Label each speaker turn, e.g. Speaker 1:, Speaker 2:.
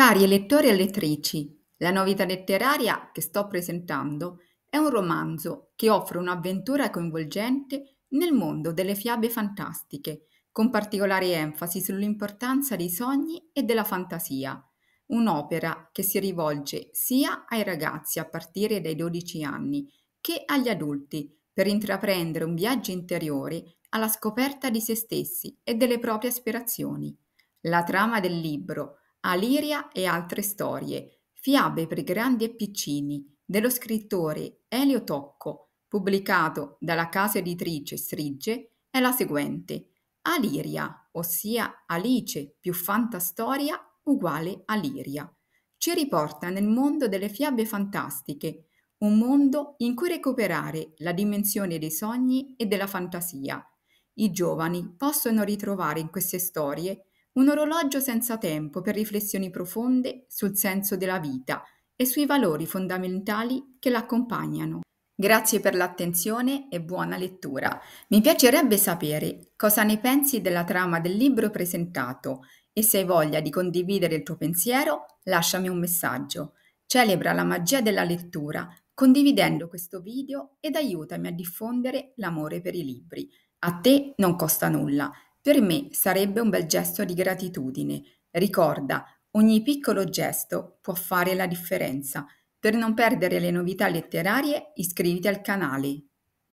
Speaker 1: Cari lettori e lettrici, la novità letteraria che sto presentando è un romanzo che offre un'avventura coinvolgente nel mondo delle fiabe fantastiche, con particolare enfasi sull'importanza dei sogni e della fantasia. Un'opera che si rivolge sia ai ragazzi a partire dai 12 anni che agli adulti per intraprendere un viaggio interiore alla scoperta di se stessi e delle proprie aspirazioni. La trama del libro Aliria e altre storie, fiabe per grandi e piccini, dello scrittore Elio Tocco, pubblicato dalla casa editrice Strigge, è la seguente. Aliria, ossia Alice più fantastoria uguale Aliria. Ci riporta nel mondo delle fiabe fantastiche, un mondo in cui recuperare la dimensione dei sogni e della fantasia. I giovani possono ritrovare in queste storie un orologio senza tempo per riflessioni profonde sul senso della vita e sui valori fondamentali che l'accompagnano. Grazie per l'attenzione e buona lettura. Mi piacerebbe sapere cosa ne pensi della trama del libro presentato e se hai voglia di condividere il tuo pensiero, lasciami un messaggio. Celebra la magia della lettura condividendo questo video ed aiutami a diffondere l'amore per i libri. A te non costa nulla, per me sarebbe un bel gesto di gratitudine. Ricorda, ogni piccolo gesto può fare la differenza. Per non perdere le novità letterarie iscriviti al canale.